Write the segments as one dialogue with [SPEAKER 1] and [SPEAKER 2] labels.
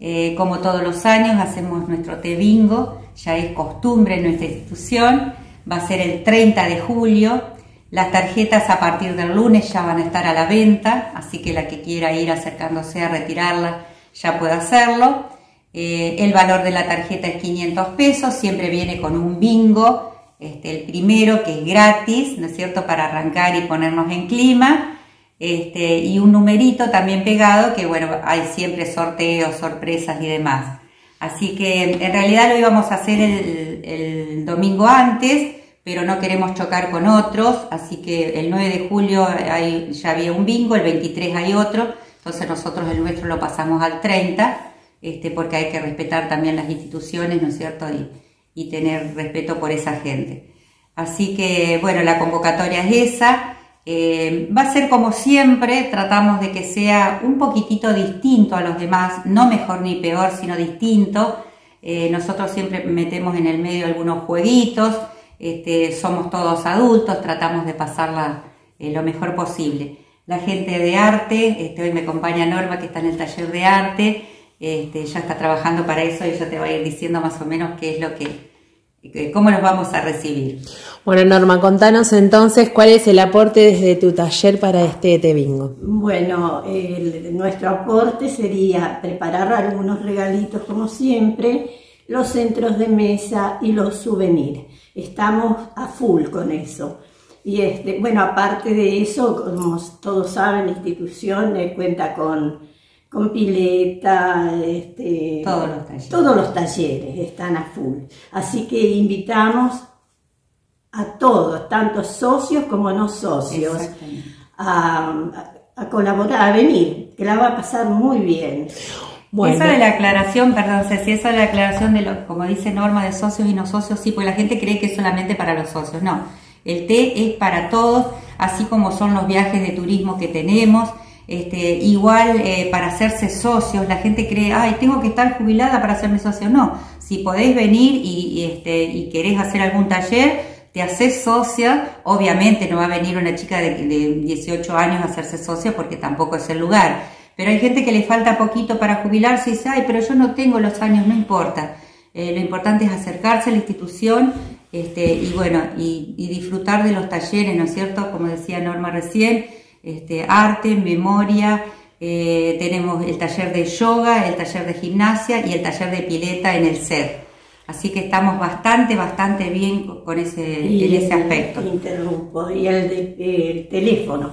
[SPEAKER 1] Eh, como todos los años hacemos nuestro té bingo, ya es costumbre en nuestra institución, va a ser el 30 de julio. Las tarjetas a partir del lunes ya van a estar a la venta, así que la que quiera ir acercándose a retirarla ya puede hacerlo. Eh, el valor de la tarjeta es 500 pesos, siempre viene con un bingo, este, el primero que es gratis, ¿no es cierto?, para arrancar y ponernos en clima. Este, y un numerito también pegado que bueno, hay siempre sorteos, sorpresas y demás. Así que en realidad lo íbamos a hacer el, domingo antes, pero no queremos chocar con otros, así que el 9 de julio hay, ya había un bingo, el 23 hay otro, entonces nosotros el nuestro lo pasamos al 30, este, porque hay que respetar también las instituciones, ¿no es cierto? Y, y tener respeto por esa gente. Así que bueno, la convocatoria es esa. Eh, va a ser como siempre, tratamos de que sea un poquitito distinto a los demás, no mejor ni peor, sino distinto. Eh, nosotros siempre metemos en el medio algunos jueguitos, este, somos todos adultos, tratamos de pasarla eh, lo mejor posible. La gente de arte, este, hoy me acompaña Norma que está en el taller de arte, este, ya está trabajando para eso y ella te va a ir diciendo más o menos qué es lo que, ¿Cómo nos vamos a recibir?
[SPEAKER 2] Bueno, Norma, contanos entonces cuál es el aporte desde tu taller para este té bingo.
[SPEAKER 3] Bueno, nuestro aporte sería preparar algunos regalitos como siempre, los centros de mesa y los souvenirs. Estamos a full con eso. Y este, bueno, aparte de eso, como todos saben, la institución eh, cuenta con con pileta, este,
[SPEAKER 1] todos los talleres.
[SPEAKER 3] Todos los talleres están a full. Así que invitamos a todos, tanto socios como no socios, a, colaborar, a venir, que la va a pasar muy bien.
[SPEAKER 1] Bueno. Esa de la aclaración, perdón, si esa de la aclaración de los, como dice Norma, de socios y no socios, sí, porque la gente cree que es solamente para los socios. No, el té es para todos, así como son los viajes de turismo que tenemos, este, igual eh, para hacerse socios, la gente cree, ay, tengo que estar jubilada para hacerme socio. No, si podéis venir y, este, y querés hacer algún taller, te haces socia. Obviamente no va a venir una chica de, 18 años a hacerse socia porque tampoco es el lugar. Pero hay gente que le falta poquito para jubilarse y dice, ay, pero yo no tengo los años, no importa. Eh, lo importante es acercarse a la institución este, y bueno, y, y disfrutar de los talleres, ¿no es cierto? Como decía Norma recién, este, arte, memoria, eh, tenemos el taller de yoga, el taller de gimnasia y el taller de pileta en el set. Así que estamos bastante, bastante bien con ese, en ese aspecto.
[SPEAKER 3] Interrumpo, y el, de, teléfono.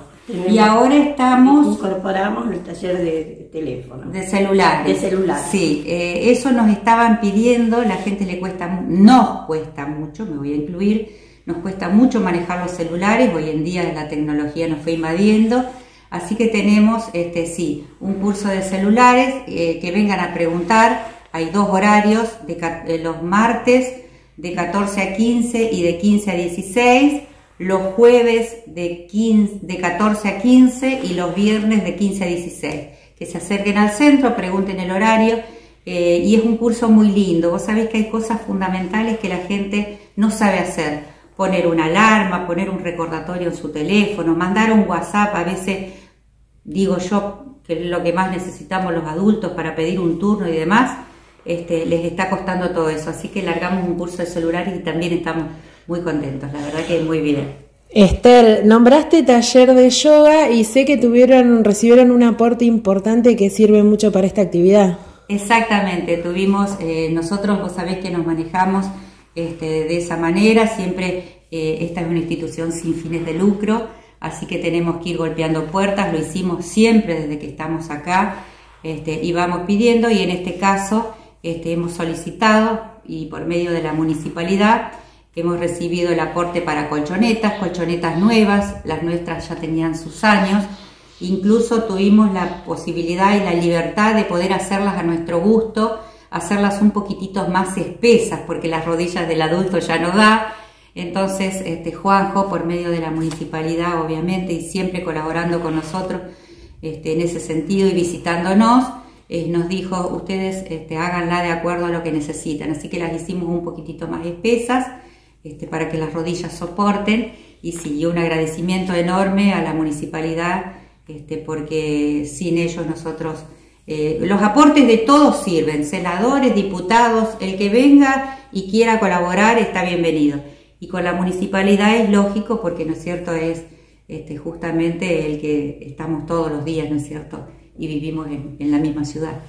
[SPEAKER 1] y ahora estamos...
[SPEAKER 3] Incorporamos el taller de, teléfono.
[SPEAKER 1] De celular.
[SPEAKER 3] De celular.
[SPEAKER 1] Sí, eh, eso nos estaban pidiendo, la gente le cuesta, nos cuesta mucho, me voy a incluir, nos cuesta mucho manejar los celulares, hoy en día la tecnología nos fue invadiendo, así que tenemos, este, sí, un curso de celulares eh, que vengan a preguntar, hay dos horarios, de, los martes de 14 a 15 y de 15 a 16, los jueves de, 15, de 14 a 15 y los viernes de 15 a 16. Que se acerquen al centro, pregunten el horario eh, y es un curso muy lindo. Vos sabés que hay cosas fundamentales que la gente no sabe hacer poner una alarma, poner un recordatorio en su teléfono, mandar un WhatsApp, a veces digo yo que es lo que más necesitamos los adultos para pedir un turno y demás, este, les está costando todo eso. Así que largamos un curso de celular y también estamos muy contentos, la verdad que es muy bien.
[SPEAKER 2] Esther, nombraste taller de yoga y sé que tuvieron, recibieron un aporte importante que sirve mucho para esta actividad.
[SPEAKER 1] Exactamente, tuvimos, eh, nosotros vos sabés que nos manejamos este, de esa manera. Siempre eh, esta es una institución sin fines de lucro, así que tenemos que ir golpeando puertas, lo hicimos siempre desde que estamos acá este, y vamos pidiendo y en este caso este, hemos solicitado y por medio de la municipalidad hemos recibido el aporte para colchonetas, colchonetas nuevas, las nuestras ya tenían sus años, incluso tuvimos la posibilidad y la libertad de poder hacerlas a nuestro gusto, hacerlas un poquitito más espesas porque las rodillas del adulto ya no da. Entonces, este, Juanjo, por medio de la municipalidad, obviamente, y siempre colaborando con nosotros este, en ese sentido y visitándonos, eh, nos dijo, ustedes este, háganla de acuerdo a lo que necesitan. Así que las hicimos un poquitito más espesas este, para que las rodillas soporten. Y sí, un agradecimiento enorme a la municipalidad, este, porque sin ellos nosotros Eh, los aportes de todos sirven, senadores, diputados, el que venga y quiera colaborar está bienvenido. Y con la municipalidad es lógico porque, ¿no es cierto?, es este, justamente el que estamos todos los días, ¿no es cierto?, y vivimos en la misma ciudad.